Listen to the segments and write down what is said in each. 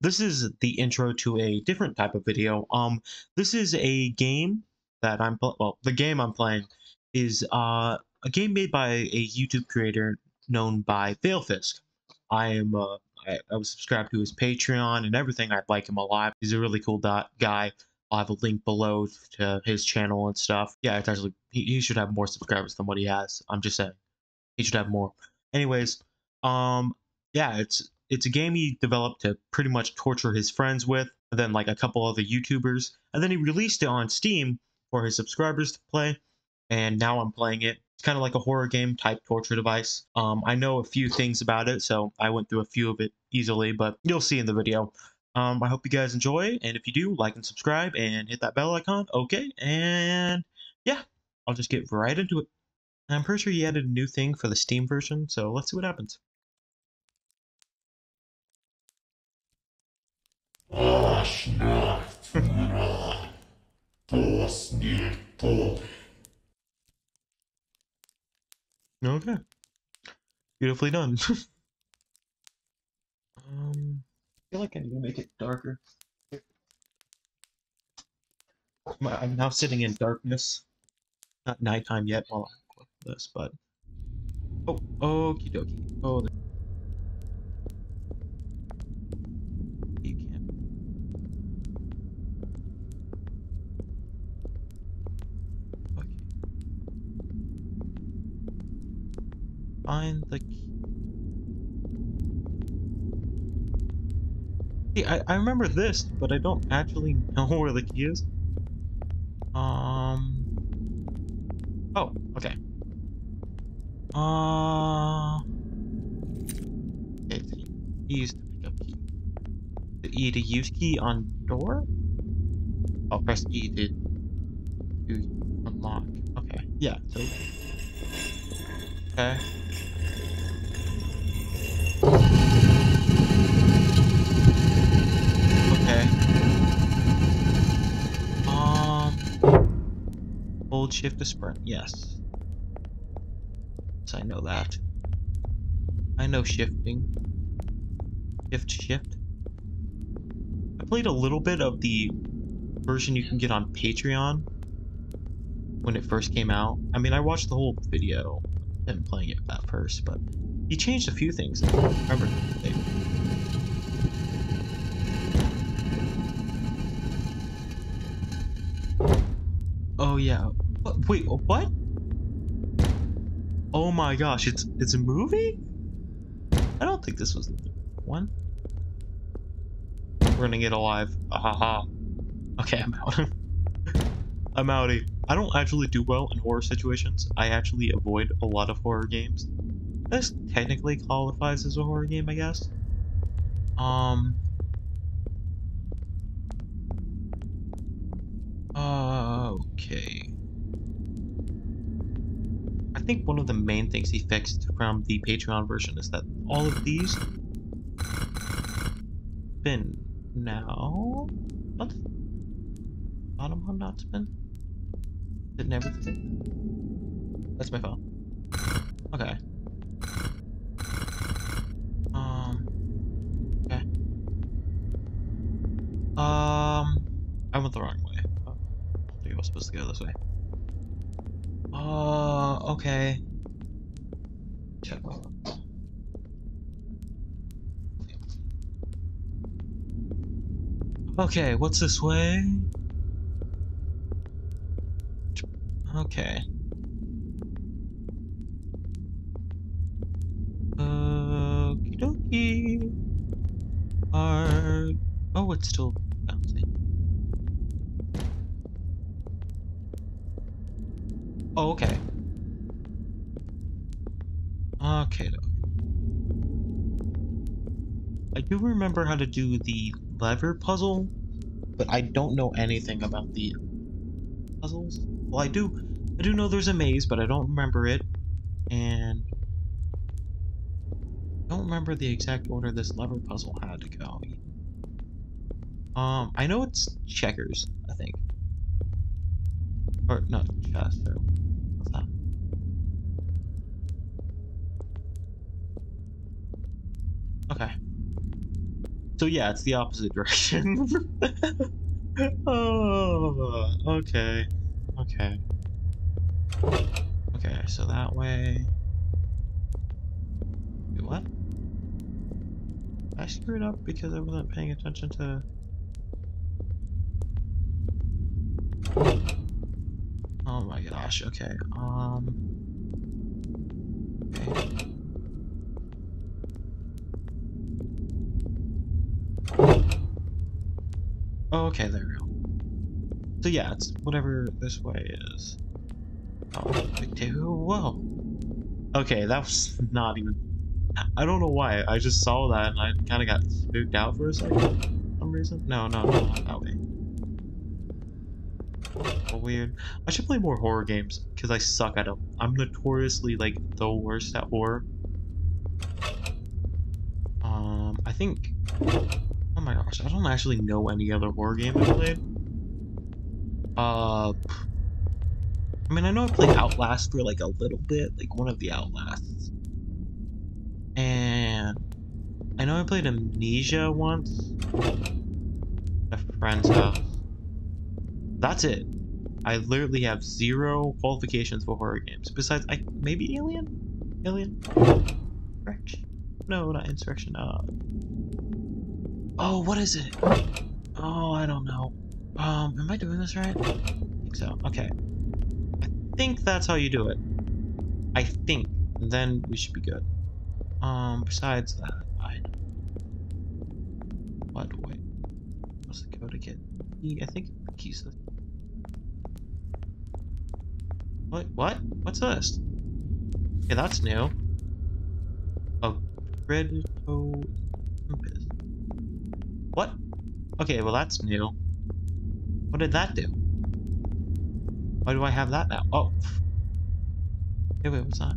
this is the intro to a different type of video. Um, this is a game that I'm well, the game I'm playing is uh a game made by a YouTube creator known by Valefisk. I am uh I, I was subscribed to his Patreon and everything. I'd like him a lot. He's a really cool guy. I'll have a link below to his channel and stuff. Yeah, it's actually he, he should have more subscribers than what he has. I'm just saying. He should have more. Anyways, um yeah, it's it's a game he developed to pretty much torture his friends with, and then like a couple other YouTubers, and then he released it on Steam for his subscribers to play, and now I'm playing it. It's kind of like a horror game type torture device. Um, I know a few things about it, so I went through a few of it easily, but you'll see in the video. Um, I hope you guys enjoy, and if you do, like and subscribe, and hit that bell icon. Okay, and yeah, I'll just get right into it. I'm pretty sure he added a new thing for the Steam version, so let's see what happens. Asch nacht, na, das nicht tot. Okay. Beautifully done. um, I feel like I need to make it darker. I'm now sitting in darkness. Not nighttime yet while I record this, but. Oh, okie dokie. Oh, there- you can't. Okay. Find the key. I, I remember this, but I don't actually know where the key is. Um. Oh, okay. Uh. So you use the pickup key. The E to use key on door? I'll press E to, to unlock. Okay, yeah, so. Okay. Um. Hold shift to sprint. Yes. Yes, I know that. I know shifting. Shift, shift. I played a little bit of the version you can get on Patreon when it first came out. I mean, I watched the whole video and playing it at first, but he changed a few things. I remember they wait, what? Oh my gosh, it's it's a movie? I don't think this was one. We're gonna get alive. Ahaha. Okay, I'm out. I'm outie. I don't actually do well in horror situations. I actually avoid a lot of horror games. This technically qualifies as a horror game, I guess. Um. Okay. Think one of the main things he fixed from the Patreon version is that all of these spin now. What? Bottom one not spin? Did never spin? That's my phone. Okay. Um. Okay. Um. I went the wrong way. Oh, I think I was supposed to go this way. Uh, okay. Check. Okay, what's this way? Okay. Okie dokie. Are oh, it's still bouncing. Oh, okay. Okay. though. I do remember how to do the lever puzzle, but I don't know anything about the puzzles. Well, I do, I do know there's a maze, but I don't remember it, and I don't remember the exact order this lever puzzle had to go. Um, I know it's checkers, I think, or not chess. Or what's that? Okay. So yeah, it's the opposite direction. oh, okay. Okay. Okay, so that way. Wait, what? I screwed up because I wasn't paying attention to. Oh my gosh, okay. Um. Okay. Oh, okay, there we go. So yeah, it's whatever this way is. Oh. Whoa. Okay, that was not even. I don't know why. I just saw that and I kind of got spooked out for a second. Some reason. No, no, no, not that way. Weird. I should play more horror games because I suck at them. I'm notoriously like the worst at horror. Um, I think. Gosh, I don't actually know any other horror game I played. Uh, I mean, I know I played Outlast for like a little bit, like one of the Outlasts. And I know I played Amnesia once at a friend's house. That's it. I literally have zero qualifications for horror games. Besides, I maybe Alien? Alien? Insurrection? No, not Insurrection. Uh. Oh, what is it? Oh, I don't know. Um, am I doing this right? I think so. Okay. I think that's how you do it. I think. Then we should be good. Um, besides that, I... What? Wait. What's the code again? I think key's. What? What? What's this? Okay, that's new. A Predito compass. Okay, well that's new. What did that do? Why do I have that now? Oh. Hey, wait, what's that?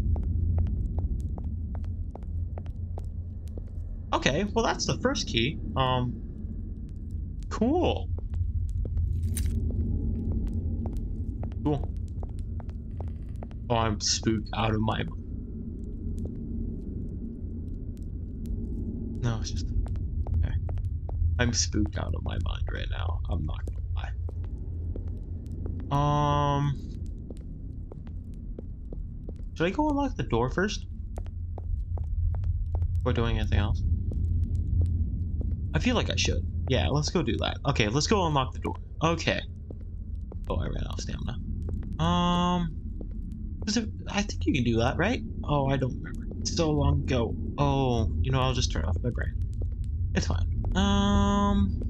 Okay, well that's the first key. Um, cool. Cool. Oh, I'm spooked out of my. No, it's just. I'm spooked out of my mind right now. I'm not gonna lie. Um, should I go unlock the door first? Or doing anything else? I feel like I should. Yeah, let's go do that. Okay, let's go unlock the door. Okay. Oh, I ran out of stamina. Um, it, I think you can do that, right? Oh, I don't remember. It's so long ago. Oh, you know, I'll just turn off my brain. It's fine. Um.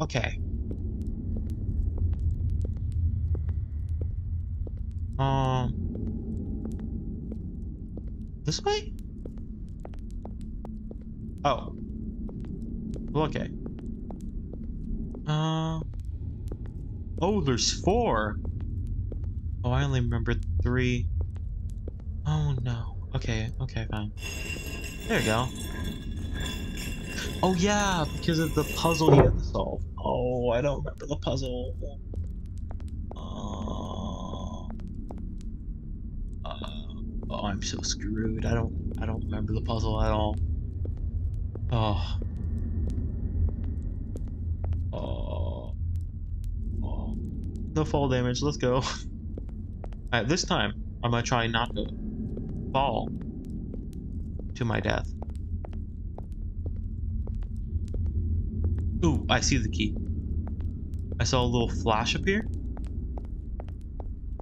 Okay. Um. This way? Oh. Well, okay. Uh. Oh, there's four. Oh, I only remember three. Oh no. Okay, okay, fine. There you go. Oh yeah, because of the puzzle you had to solve. Oh, I don't remember the puzzle. Uh, uh, oh, I'm so screwed. I don't, I don't remember the puzzle at all. Oh. Oh. Oh. No fall damage. Let's go. Alright, this time, I'm gonna try not to fall to my death. Ooh, I see the key. I saw a little flash appear.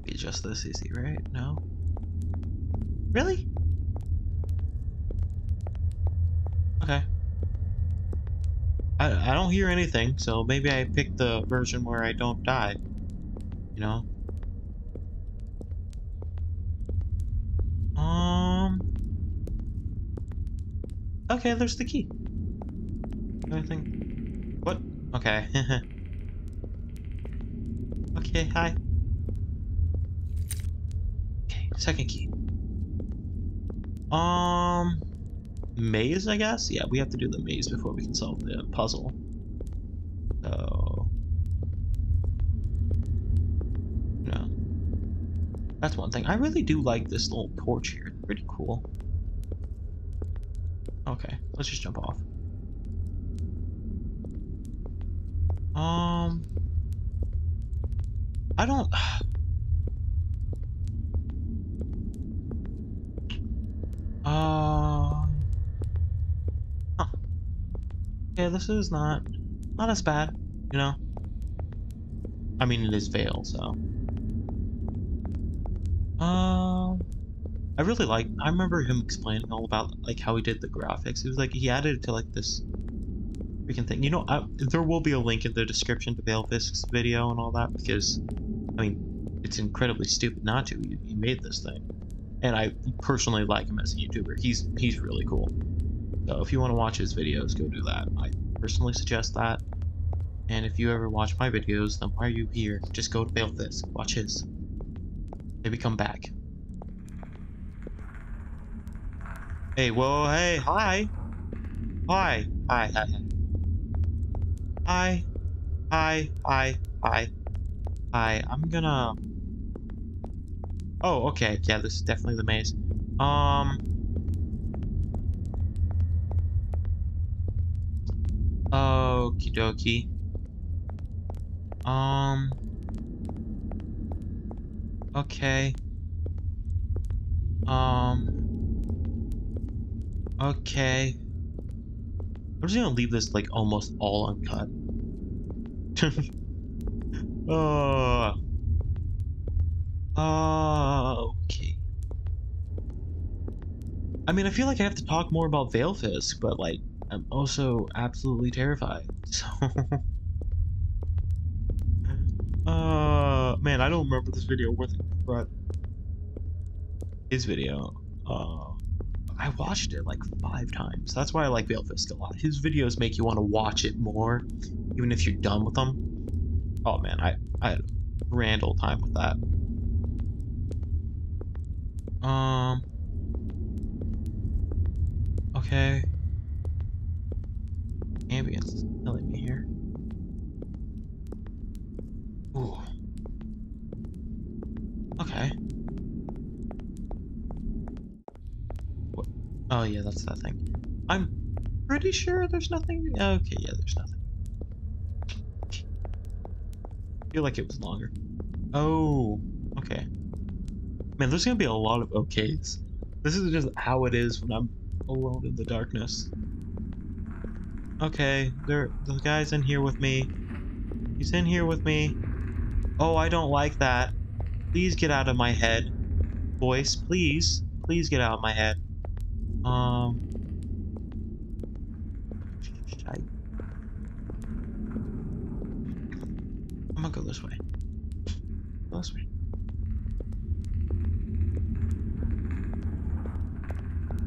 Be just this easy, right? No? Really? Okay. I, I don't hear anything, so maybe I picked the version where I don't die. You know? Um. Okay, there's the key. Anything? Okay. okay, hi. Okay, second key. Um. Maze, I guess? Yeah, we have to do the maze before we can solve the puzzle. So. No. That's one thing. I really do like this little porch here. It's pretty cool. Okay, let's just jump off. Um, I don't. Uh, huh. Yeah, this is not not as bad, you know. I mean, it is Vale, so. Um, I really like. I remember him explaining all about like how he did the graphics. It was like he added to like this freaking thing. You know, I, there will be a link in the description to Valefisk's video and all that because, I mean, it's incredibly stupid not to. He, he made this thing, and I personally like him as a YouTuber. He's he's really cool. So if you want to watch his videos, go do that. I personally suggest that. And if you ever watch my videos, then why are you here? Just go to Valefisk, watch his. Maybe come back. Hey, whoa, hey, hi. Hi, hi, hi, hi. Hi, hi, hi, hi. Hi. I'm gonna... Oh, okay, yeah, this is definitely the maze. Um... Okie dokie. Um... Okay. Um... Okay. I'm just gonna leave this like almost all uncut. uh, uh, okay. I mean, I feel like I have to talk more about Valefisk, but like, I'm also absolutely terrified. So, uh, man, I don't remember this video worth it, but his video, uh. I watched it like five times. That's why I like Valefisk a lot. His videos make you want to watch it more, even if you're done with them. Oh man, I, I had a grand old time with that. Um. Okay. Ambience is killing me here. Ooh. Okay. Oh yeah, that's that thing. I'm pretty sure there's nothing. Okay, yeah, there's nothing. I feel like it was longer. Oh, okay. Man, there's gonna be a lot of okays. This is just how it is when I'm alone in the darkness. Okay, there, the guy's in here with me. He's in here with me. Oh, I don't like that. Please get out of my head. Voice, please. Please get out of my head. Um. I'm gonna go this way. This way.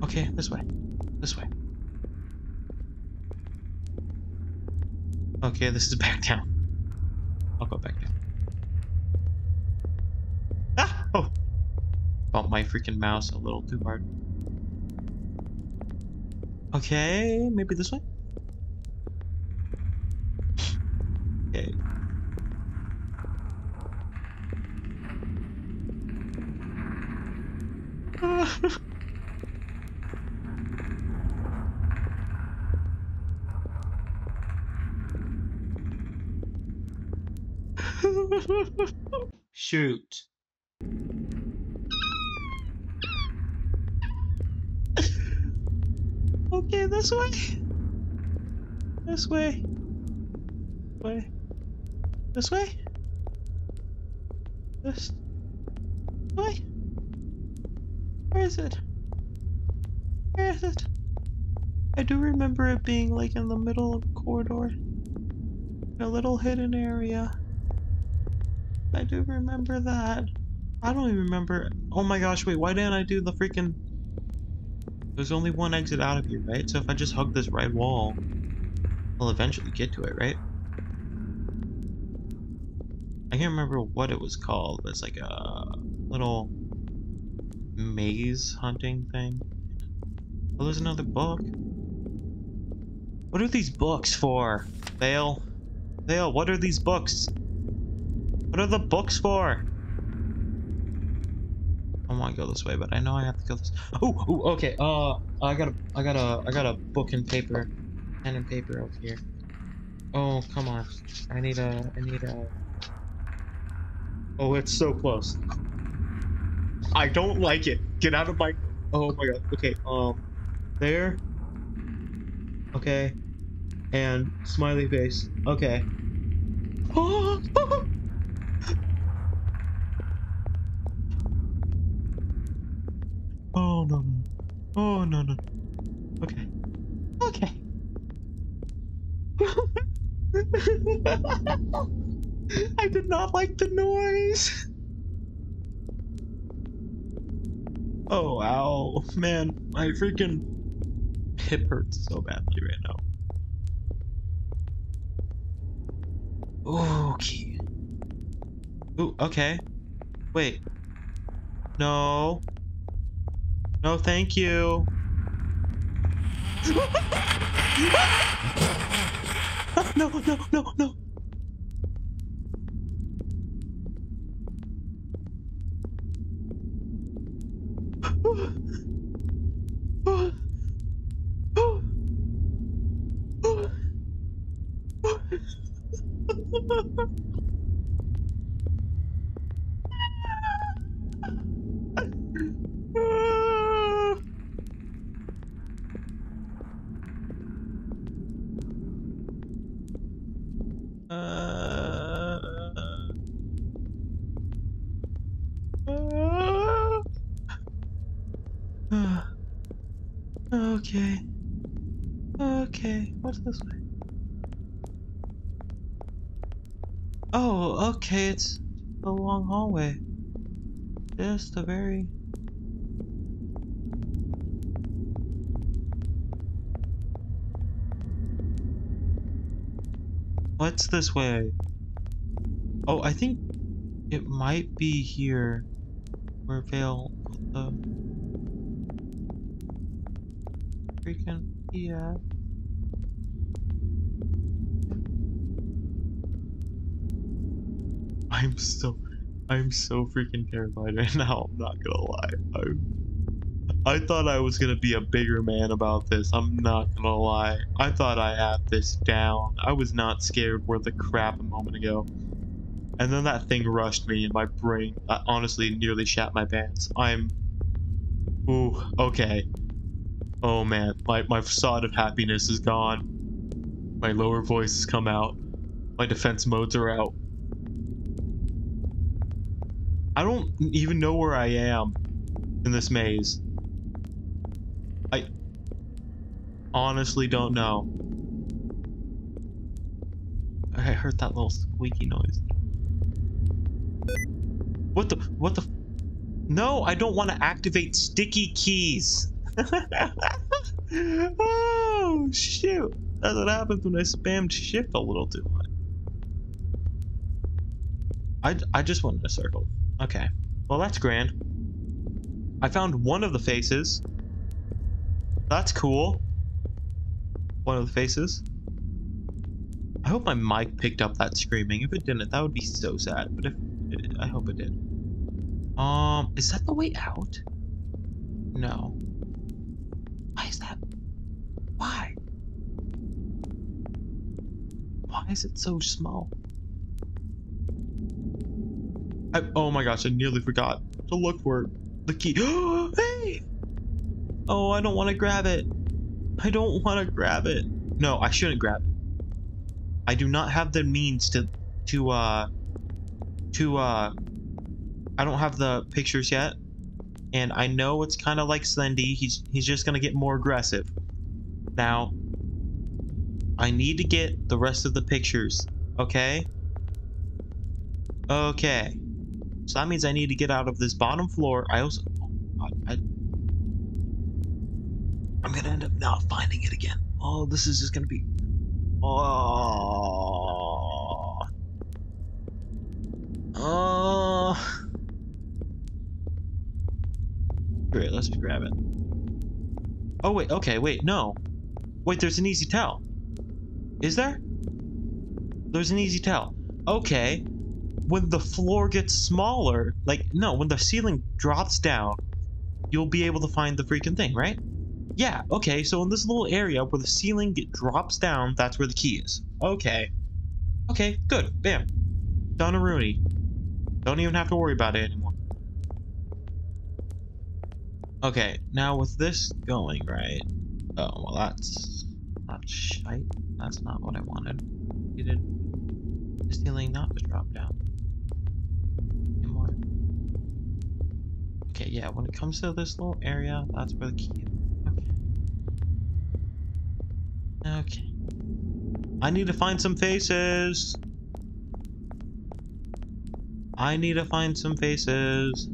Okay, this way. This way. Okay, this is back down. I'll go back down. Ah! Oh! Bumped my freaking mouse a little too hard. Okay, maybe this way? Okay. Shoot. Okay, this way. This way. Way. This way. This way. Where is it? Where is it? I do remember it being like in the middle of the corridor. In a little hidden area. I do remember that. I don't even remember. Oh my gosh, wait, why didn't I do the freaking there's only one exit out of here, right? So if I just hug this red wall, I'll eventually get to it, right? I can't remember what it was called, but it's like a little maze hunting thing. Oh, there's another book. What are these books for? Vale? Vale, what are these books? What are the books for? Want to go this way, but I know I have to go this. Oh, okay. Uh, I got a, I got a, I got a book and paper, pen and paper over here. Oh, come on. I need a, I need a. Oh, it's so close. I don't like it. Get out of my. Oh my god. Okay. Um, there. Okay. And smiley face. Okay. Oh. Oh no. no. Oh no no. Okay. Okay. I did not like the noise. Oh, ow. Man, my freaking hip hurts so badly right now. Okay. Ooh, okay. Wait. No. No, thank you. no, no, no, no. This way? Oh, okay, it's a long hallway. Just a very... What's this way? Oh, I think it might be here where Vale the freaking yeah. I'm so I'm so freaking terrified right now, I'm not gonna lie. I I thought I was gonna be a bigger man about this. I'm not gonna lie. I thought I had this down. I was not scared worth a crap a moment ago. And then that thing rushed me and my brain I honestly nearly shat my pants. I'm Ooh, okay. Oh man, my, my facade of happiness is gone. My lower voice has come out. My defense modes are out. I don't even know where I am in this maze. I honestly don't know. I heard that little squeaky noise. What the, what the, no, I don't want to activate sticky keys. oh, shoot. That's what happens when I spammed shift a little too much. I, I just wanted a circle. Okay. Well, that's grand. I found one of the faces. That's cool. One of the faces. I hope my mic picked up that screaming. If it didn't, that would be so sad. But if it, I hope it did. Um, is that the way out? No. Why is that? Why? Why is it so small? I, oh my gosh, I nearly forgot to look for the key. hey! Oh, I don't want to grab it. I don't want to grab it. No, I shouldn't grab it. I do not have the means to, to, uh, to, uh, I don't have the pictures yet. And I know it's kind of like Slendy. He's, he's just going to get more aggressive. Now, I need to get the rest of the pictures. Okay? Okay. So that means I need to get out of this bottom floor. I also... Oh I, I'm gonna end up not finding it again. Oh, this is just gonna be... Oh... Oh... Great, let's grab it. Oh, wait, okay, wait, no. Wait, there's an easy tell. Is there? There's an easy tell. Okay. When the floor gets smaller, like no, when the ceiling drops down, you'll be able to find the freaking thing, right? Yeah, okay, so in this little area where the ceiling drops down, that's where the key is. Okay. Okay, good. Bam. Done a Rooney. Don't even have to worry about it anymore. Okay, now with this going, right? Oh, well that's... That's shite. That's not what I wanted. You did the ceiling not to drop down. Okay, yeah, when it comes to this little area, that's where the key is. Okay. Okay. I need to find some faces. I need to find some faces.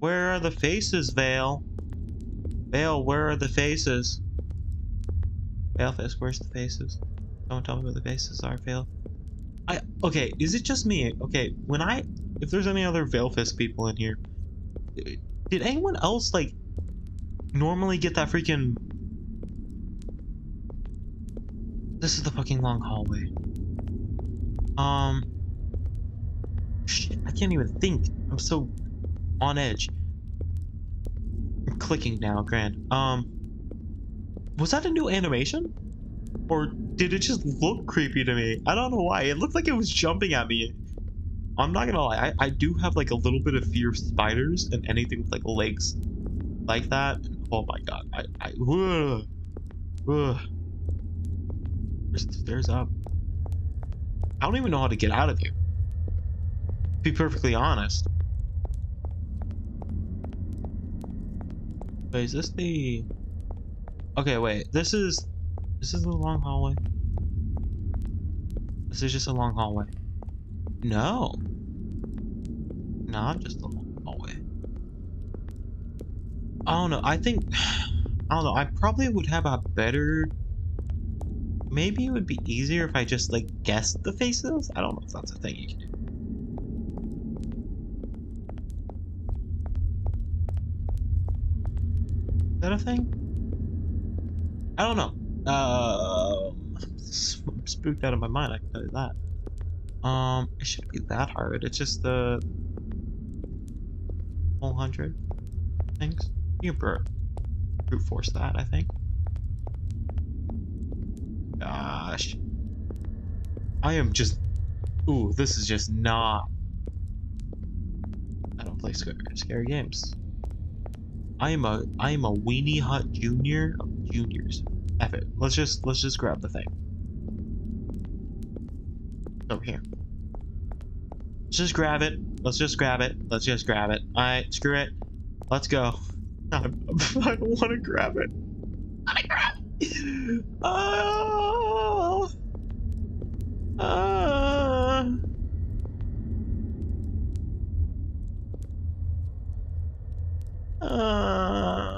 Where are the faces, Vale? Vale, where are the faces? Valefisk, where's the faces? Don't tell me where the faces are, Vale. I okay, is it just me? Okay, when I if there's any other Valefisk people in here, did anyone else like normally get that freaking This is the fucking long hallway. Um shit, I can't even think. I'm so on edge. I'm clicking now, grand. Um was that a new animation? Or did it just look creepy to me? I don't know why. It looked like it was jumping at me. I'm not gonna lie, I, I do have like a little bit of fear of spiders and anything with like legs like that. Oh my god, I, I, ugh, ugh. There's the stairs up. Um, I don't even know how to get out of here. To be perfectly honest. Wait, is this the... Okay, wait, this is... This is the long hallway. This is just a long hallway. No. Not just long hallway. I don't know. I think... I don't know. I probably would have a better... Maybe it would be easier if I just, like, guessed the faces? I don't know if that's a thing you can do. Is that a thing? I don't know. Uh, I'm spooked out of my mind, I can tell you that. Um, it shouldn't be that hard. It's just the whole hundred things. You can brute force that, I think. Gosh. I am just... Ooh, this is just not... I don't play scary, scary games. I am a I am a weenie hut junior of juniors. F it. Let's just let's just grab the thing. Over here. Let's just grab it. Let's just grab it. Let's just grab it. Alright, screw it. Let's go. I, I don't want to grab it. I grab it. Oh. Uh. Uh.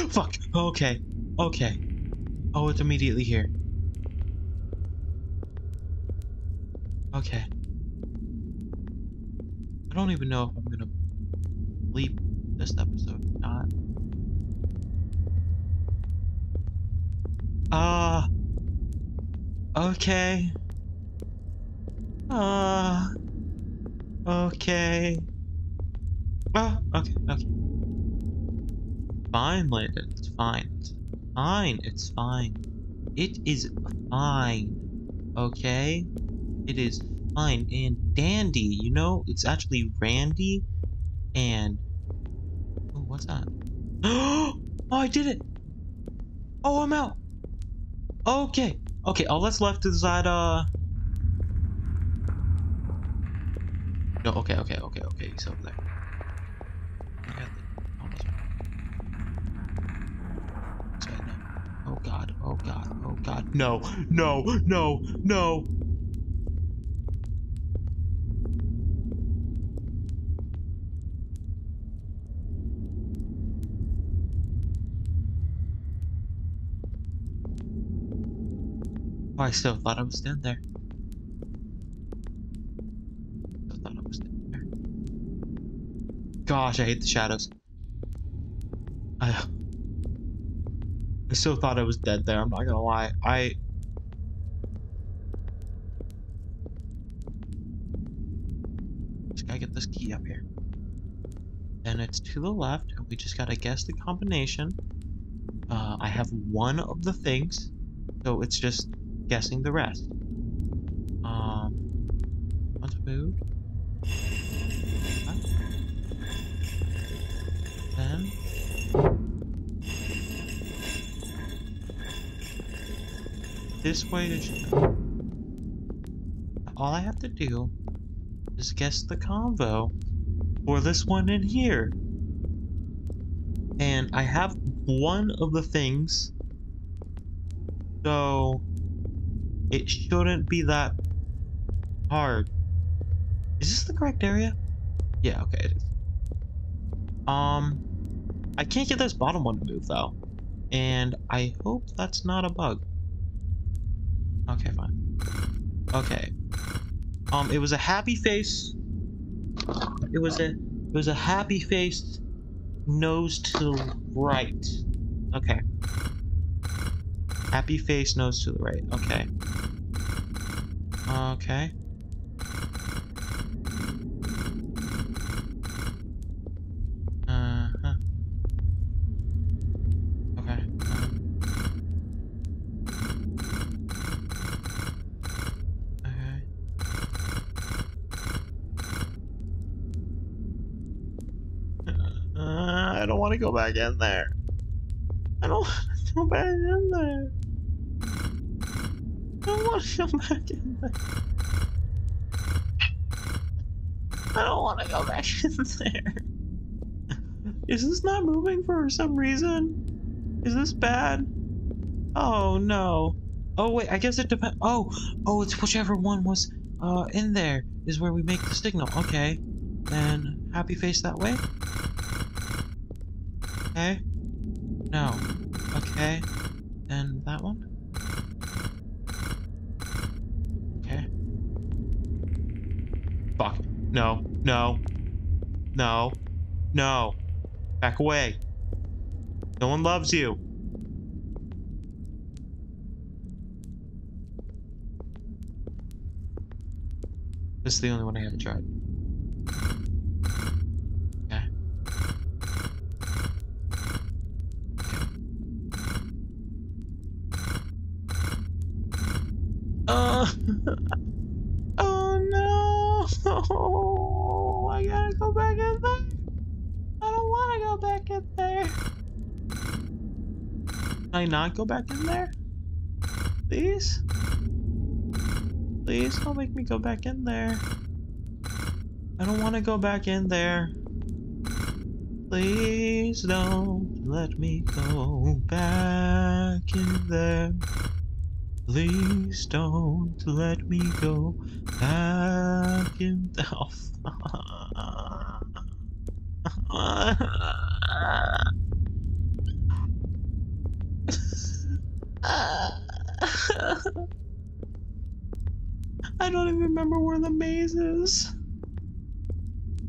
Fuck. Okay. Okay. Oh, it's immediately here. Okay. I don't even know if I'm gonna leave this episode or not. Ah. Uh, okay. Ah. Uh, okay. Ah, okay, okay. Fine, Landon. It's fine. It's fine. It's fine. It is fine. Okay? It is fine. And dandy, you know, it's actually Randy and... Oh, what's that? Oh, I did it! Oh, I'm out! Okay. Okay, all that's left is that, uh... No, okay, okay, okay, okay, he's over there. I got the... almost Sorry, no. Oh god, oh god, oh god. No, no, no, no! Oh, I still thought I was down there. Still thought I was down there. Gosh, I hate the shadows. I, I still thought I was dead there. I'm not gonna lie. I. Just gotta get this key up here. And it's to the left, and we just gotta guess the combination. Uh, I have one of the things, so it's just guessing the rest. This way go. All I have to do is guess the combo for this one in here. And I have one of the things. So it shouldn't be that hard. Is this the correct area? Yeah, okay, it is. Um, I can't get this bottom one to move though. And I hope that's not a bug. Okay, fine. Okay. Um, it was a happy face. It was a it was a happy face nose to the right. Okay. Happy face nose to the right. Okay. Okay. Uh-huh. Okay. Okay. Uh, I don't want go back in there. I don't want to go back in there. I don't want to go back in there. I don't want to go back in there. Is this not moving for some reason? Is this bad? Oh no. Oh wait, I guess it depends. Oh, oh, it's whichever one was uh in there is where we make the signal. Okay, then happy face that way. Okay. No. Okay. Then that one. Okay. Fuck. No. No. No. No. Back away. No one loves you. This is the only one I haven't tried. Uh, oh no! Oh, I gotta go back in there. I don't want to go back in there. Can I not go back in there? Please? Please don't make me go back in there. I don't want to go back in there. Please don't let me go back in there. Please don't let me go back in there. I don't even remember where the maze is.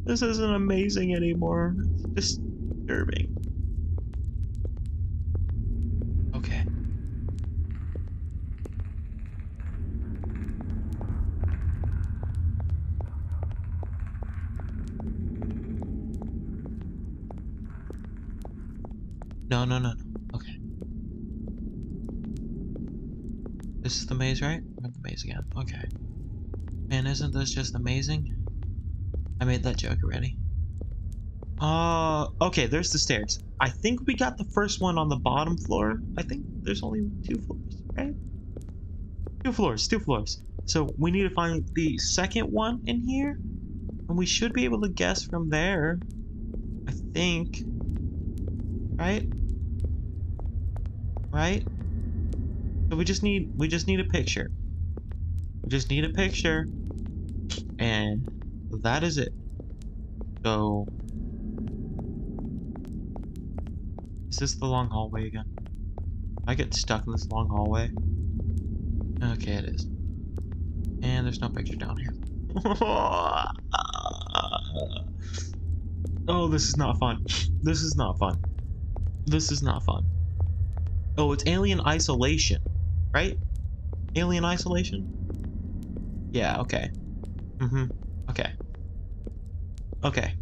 This isn't amazing anymore. It's disturbing. Okay. No, no, no. Okay. This is the maze, right? The maze again. Okay. Man, isn't this just amazing? I made that joke already. Uh, okay, there's the stairs. I think we got the first one on the bottom floor. I think there's only two floors, right? Two floors, two floors. So we need to find the second one in here. And we should be able to guess from there. I think. Right? Right? So we just need we just need a picture. We just need a picture. And that is it. So Is this the long hallway again? I get stuck in this long hallway. Okay, it is. And there's no picture down here. oh, this is not fun. This is not fun. This is not fun. Oh, it's Alien Isolation, right? Alien Isolation? Yeah, okay. Mm-hmm. Okay. Okay.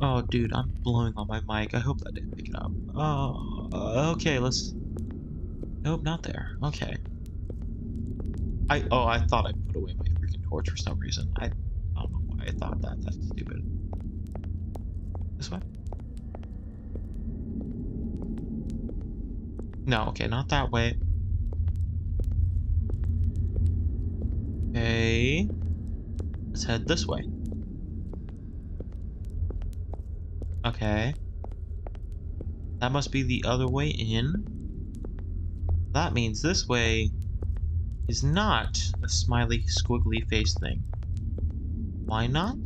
Oh, dude, I'm blowing on my mic. I hope that didn't pick it up. Oh, okay, let's... Nope, not there. Okay. I- oh, I thought I put away my freaking torch for some reason. I, I don't know why I thought that. That's stupid. This way? No, okay, not that way. Okay. Let's head this way. Okay. That must be the other way in. That means this way is not a smiley squiggly face thing. Why not?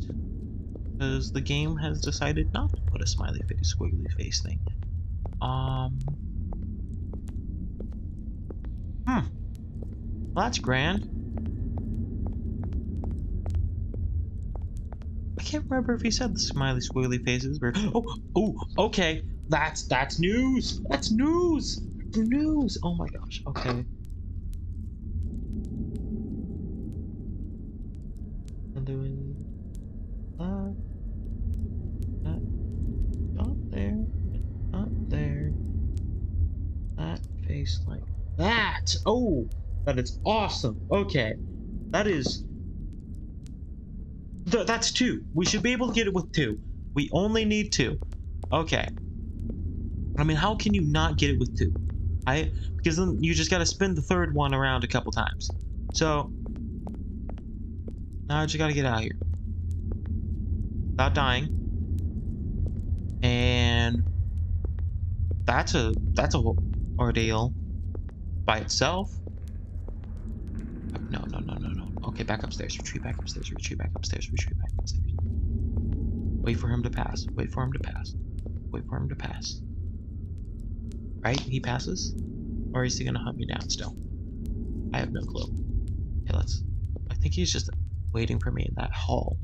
Because the game has decided not to put a smiley face squiggly face thing. Um. Hmm. Well, that's grand. I can't remember if he said the smiley squiggly faces were. Oh, oh, okay. That's that's news. That's news. News. Oh my gosh. Okay. I'm doing that. That. Up there. Up there. That face like Oh, that is awesome. Okay, that is. Th that's two. We should be able to get it with two. We only need two. Okay. I mean, how can you not get it with two? I because then you just gotta spin the third one around a couple times. So now I just gotta get out of here without dying. And that's a that's a ordeal by itself. No, no, no, no, no. Okay, back upstairs. Retreat back upstairs. Retreat back upstairs. Retreat back upstairs. Wait for him to pass. Wait for him to pass. Wait for him to pass. Right? He passes? Or is he gonna hunt me down still? I have no clue. Okay, let's... I think he's just waiting for me in that hall.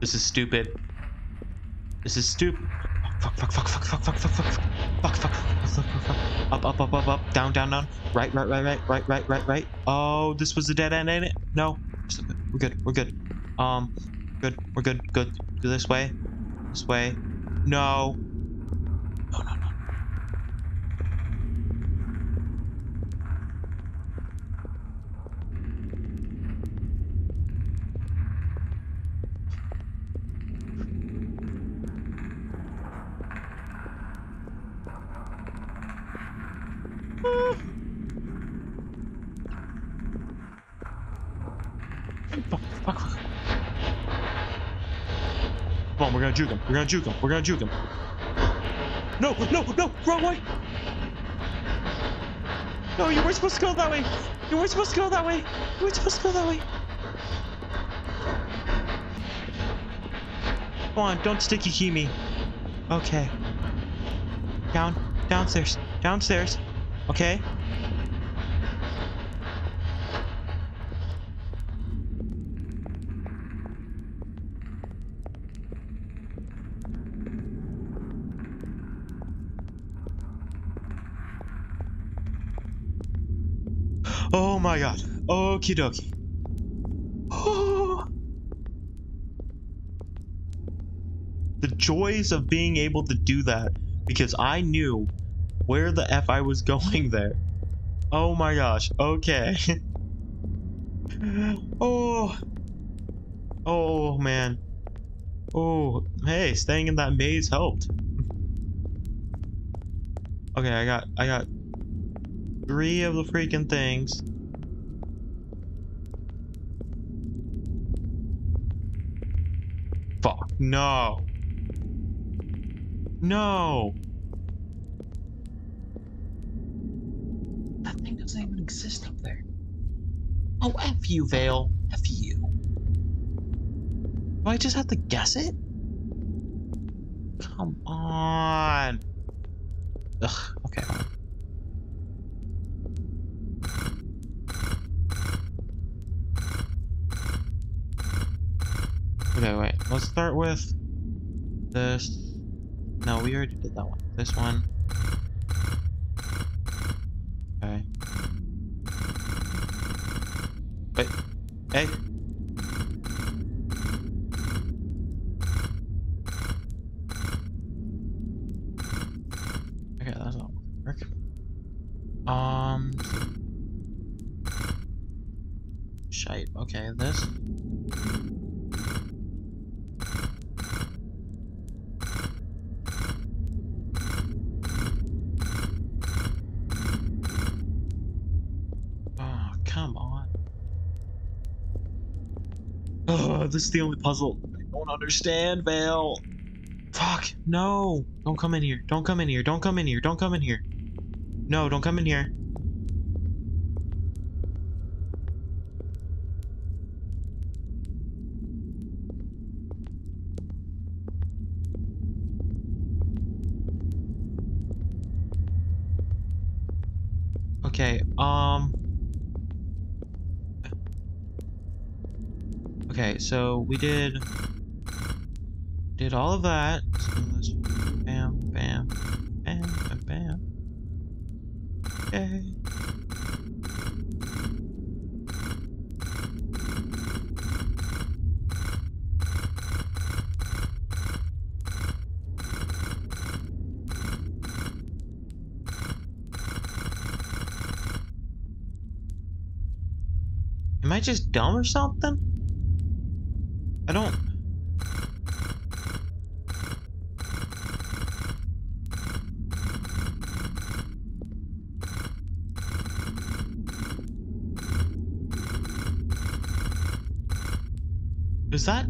This is stupid. This is stupid. Fuck, fuck, fuck, fuck, fuck, fuck, fuck, fuck, fuck, fuck, fuck, fuck, fuck, up, up, up, up, up, down, down, down, right, right, right, right, right, right, right, right. Oh, this was the dead end, ain't it? No, we're good, we're good. Um, good, we're good, good. Go this way, this way. No, no, no. Fuck, fuck, fuck. Come on, we're gonna juke him. We're gonna juke him. No, no, no, wrong way. No, you weren't supposed to go that way. You weren't supposed to go that way. You weren't supposed to go that way. Come on, don't sticky key me. Okay. Down, downstairs, downstairs. Okay. Oh my god. Okie dokie. The joys of being able to do that because I knew where the F I was going there. Oh my gosh. Okay. oh. Oh man. Oh, hey, staying in that maze helped. Okay, I got I got three of the freaking things. Fuck, no. No. That thing doesn't even exist up there. Oh, F you, Vale. F you. Do I just have to guess it? Come on. Ugh, okay. Okay, wait. Let's start with this. No, we already did that one. This one. Okay. Wait. Hey. Okay, that's not work. Um. Shite. Okay, this. Oh, come on. Oh, this is the only puzzle I don't understand, Vale. Fuck, no. Don't come in here. Don't come in here. Don't come in here. Don't come in here. No, don't come in here. Okay, um... Okay, so we did... Did all of that. So let's bam, bam, bam, bam, bam. Okay. Am I just dumb or something? I don't. Is that?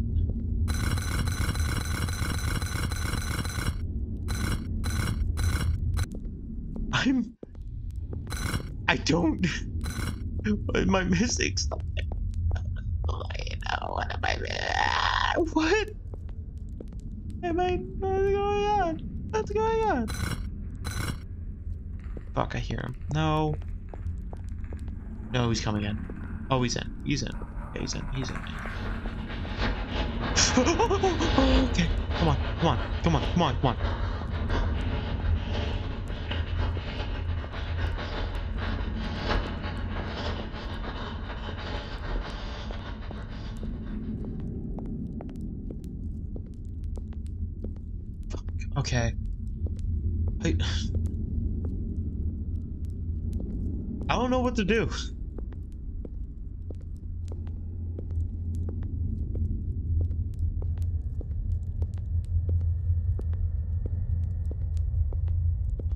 I'm. I don't. Am I missing something? I know. What am I missing? What? Am I? What's going on? What's going on? Fuck! I hear him. No. No, he's coming in. Oh, he's in. He's in. Okay, he's in. He's in. okay. Come on. Come on. Come on. Come on. Come on. Okay. I... I don't know what to do.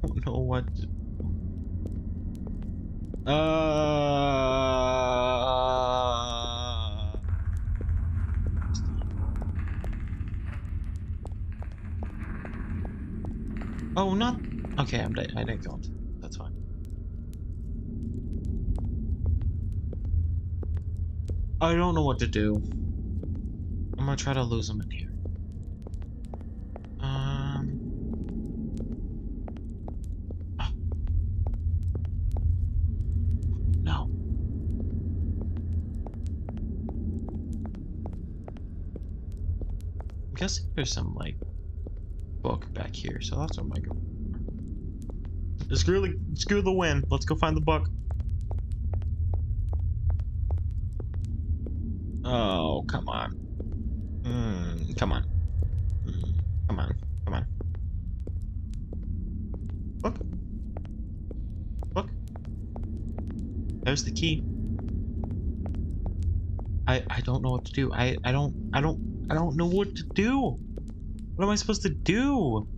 I don't know what to... Uh... Oh, not. Okay, I'm dead. I didn't go. into- That's fine. I don't know what to do. I'm gonna try to lose him in here. Um. ah. No. I'm guessing there's some like book back here, so that's what I'm go. Screw the screw the win. Let's go find the book. Oh, come on. Mm, come on. Mm, come on. Come on. Book. Book. There's the key. I I don't know what to do. I I don't I don't I don't know what to do. What am I supposed to do?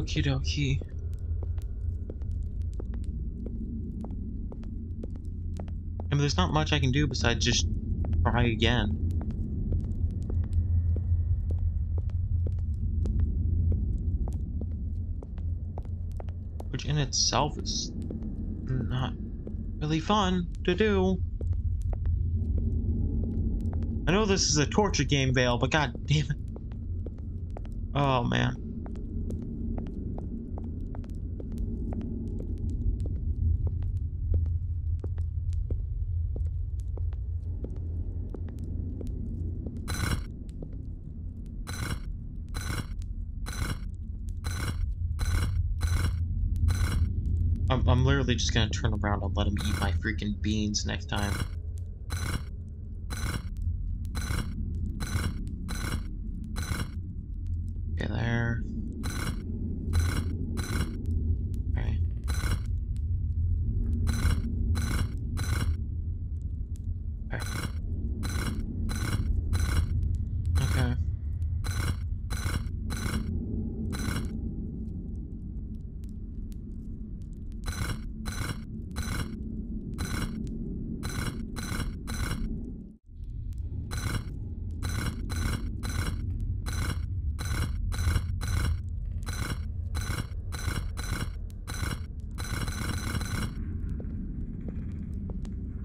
Okie dokie. I mean, there's not much I can do besides just try again. Which in itself is not really fun to do. I know this is a torture game, Vale, but god damn it. Oh, man. Literally just gonna turn around and let him eat my freaking beans next time. Okay, there. Okay. Okay. Okay.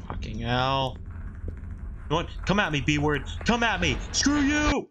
Fucking hell. You know what? Come at me, B word. Come at me. Screw you!